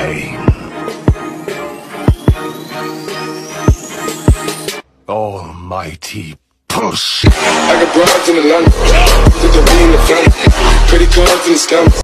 pain. Almighty push. I got broads in Atlanta, took the V in the front, pretty cards in the scammers.